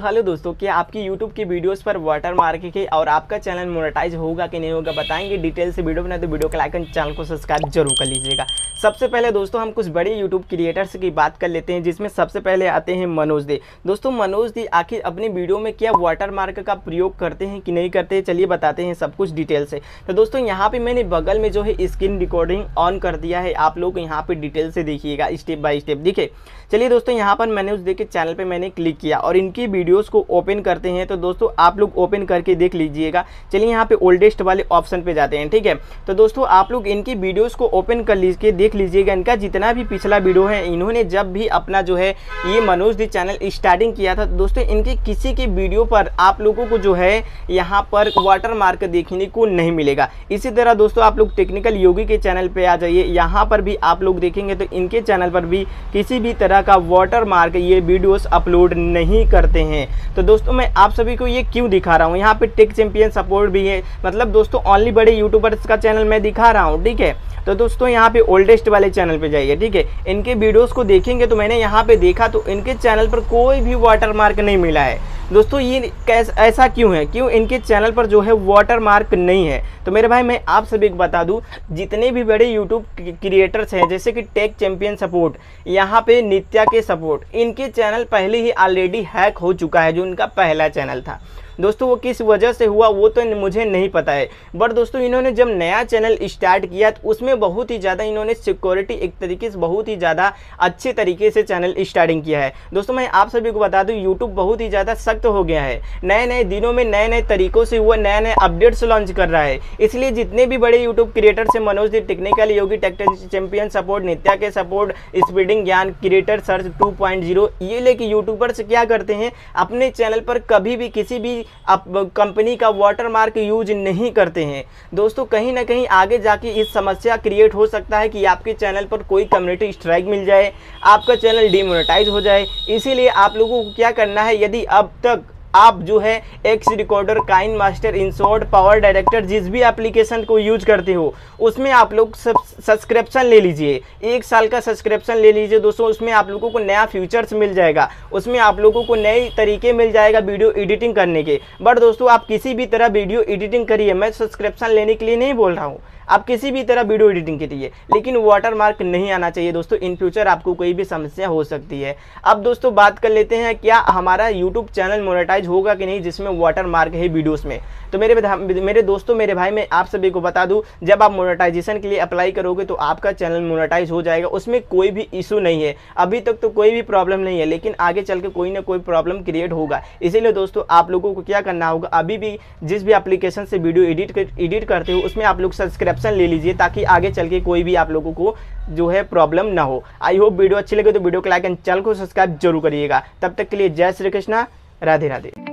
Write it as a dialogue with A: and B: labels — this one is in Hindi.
A: हेलो दोस्तों क्या आपकी यूट्यूब की वीडियोस पर वाटर के और आपका चैनल मोनेटाइज होगा कि नहीं होगा, बताएँगे डिटेल से वीडियो बना तो वीडियो को लाइक चैनल को सब्सक्राइब ज़रूर कर लीजिएगा। सबसे पहले दोस्तों हम कुछ बड़े यूट्यूब क्रिएटर्स की बात कर लेते हैं, जिसमें सबसे पहले आते हैं मनोज दे। दोस्तों मनोज दी आखिर अपनी वीडियो में क्या वाटर मार्क का प्रयोग करते हैं कि नहीं करते चलिए बताते हैं सब कुछ डिटेल से। तो दोस्तों यहाँ पर मैंने बगल में जो है स्क्रीन रिकॉर्डिंग ऑन कर दिया है, आप लोग यहाँ पर डिटेल से देखिएगा स्टेप बाय स्टेप दिखे चलिए दोस्तों यहाँ पर मैंने उस देखे चैनल पर मैंने क्लिक किया और इनकी वीडियोस को ओपन करते हैं तो दोस्तों आप लोग ओपन करके देख लीजिएगा। चलिए यहाँ पे ओल्डेस्ट वाले ऑप्शन पे जाते हैं, ठीक है? तो दोस्तों आप लोग इनकी वीडियोस को ओपन कर लीजिए, देख लीजिएगा इनका जितना भी पिछला वीडियो है, इन्होंने जब भी अपना जो है ये मनोज दी चैनल स्टार्टिंग किया था दोस्तों इनके किसी के वीडियो पर आप लोगों को जो है यहाँ पर वाटर मार्क देखने को नहीं मिलेगा। इसी तरह दोस्तों आप लोग टेक्निकल योगी के चैनल पर आ जाइए, यहाँ पर भी आप लोग देखेंगे तो इनके चैनल पर भी किसी भी तरह का वाटर मार्क ये वीडियोस अपलोड नहीं करते हैं। तो दोस्तों, मैं आप सभी को ये क्यों दिखा रहा हूँ? यहाँ पे टेक चैंपियन सपोर्ट भी है। मतलब दोस्तों ओनली बड़े यूट्यूबर्स का चैनल मैं दिखा रहा हूँ, ठीक है? तो दोस्तों, यहाँ पे ओल्डेस्ट वाले चैनल पे जाइए, ठीक है? इनके वीडियोस को देखेंगे तो मैंने यहाँ पे देखा तो इनके चैनल पर कोई भी वाटर मार्क नहीं मिला है। दोस्तों, ये ऐसा क्यों है? क्यों इनके चैनल पर जो है वाटर मार्क नहीं है? तो मेरे भाई, मैं आप सभी को बता दूँ, जितने भी बड़े यूट्यूब क्रिएटर्स हैं, जैसे कि टेक चैम्पियन सपोर्ट यहाँ पे नित्या के सपोर्ट इनके चैनल पहले ही ऑलरेडी हैक हो चुका है, जो इनका पहला चैनल था। दोस्तों, वो किस वजह से हुआ, वो तो मुझे नहीं पता है। बट दोस्तों, इन्होंने जब नया चैनल स्टार्ट किया तो उसमें बहुत ही ज़्यादा इन्होंने सिक्योरिटी एक तरीके से, बहुत ही ज़्यादा अच्छे तरीके से चैनल स्टार्टिंग किया है। दोस्तों, मैं आप सभी को बता दूँ यूट्यूब बहुत ही ज़्यादा सख्त हो गया है। नए नए दिनों में नए नए तरीकों से हुआ नए नए अपडेट्स लॉन्च कर रहा है। इसलिए जितने भी बड़े यूट्यूब क्रिएटर से मनोज दी टेक्निकल योगी टेक्ट चैंपियन सपोर्ट नित्या के support speeding Gyan creator search to ये लेके यूट्यूबर्स क्या करते हैं, अपने चैनल पर कभी भी किसी भी आप कंपनी का वाटरमार्क यूज़ नहीं करते हैं। दोस्तों, कहीं ना कहीं आगे जाके इस समस्या क्रिएट हो सकता है कि आपके चैनल पर कोई कम्युनिटी स्ट्राइक मिल जाए, आपका चैनल डिमोनेटाइज हो जाए। इसीलिए आप लोगों को क्या करना है, यदि अब तक आप जो है X recorder KineMaster InShot PowerDirector जिस भी एप्लीकेशन को यूज़ करते हो, उसमें आप लोग सब्सक्रिप्शन ले लीजिए। एक साल का सब्सक्रिप्शन ले लीजिए दोस्तों, उसमें आप लोगों को नया फ्यूचर्स मिल जाएगा। उसमें आप लोगों को नए तरीके मिल जाएगा वीडियो एडिटिंग करने के। बट दोस्तों, आप किसी भी तरह वीडियो एडिटिंग करिए। मैं सब्सक्रिप्शन लेने के लिए नहीं बोल रहा हूँ। आप किसी भी तरह वीडियो एडिटिंग के लिए। लेकिन वाटर मार्क नहीं आना चाहिए दोस्तों इन फ्यूचर आपको कोई भी समस्या हो सकती है। अब दोस्तों बात कर लेते हैं, क्या हमारा यूट्यूब चैनल मोनेटाइज होगा कि नहीं, जिसमें वाटर मार्क है वीडियोज़ में? तो मेरे मेरे दोस्तों, मेरे भाई, मैं आप सभी को बता दूँ, जब आप मोनेटाइजेशन के लिए अप्लाई करोगे तो आपका चैनल मोनेटाइज हो जाएगा। उसमें कोई भी इशू नहीं है। अभी तक तो कोई भी प्रॉब्लम नहीं है, लेकिन आगे चल के कोई ना कोई प्रॉब्लम क्रिएट होगा। इसीलिए दोस्तों, आप लोगों को क्या करना होगा, अभी भी जिस भी एप्लीकेशन से वीडियो एडिट एडिट करते हो, उसमें आप लोग सब्सक्रिप्शन ले लीजिए ताकि आगे चल के कोई भी आप लोगों को जो है प्रॉब्लम ना हो। आई होप वीडियो अच्छी लगे तो वीडियो को लाइक एंड चैनल को सब्सक्राइब ज़रूर करिएगा। तब तक के लिए जय श्री कृष्णा, राधे राधे।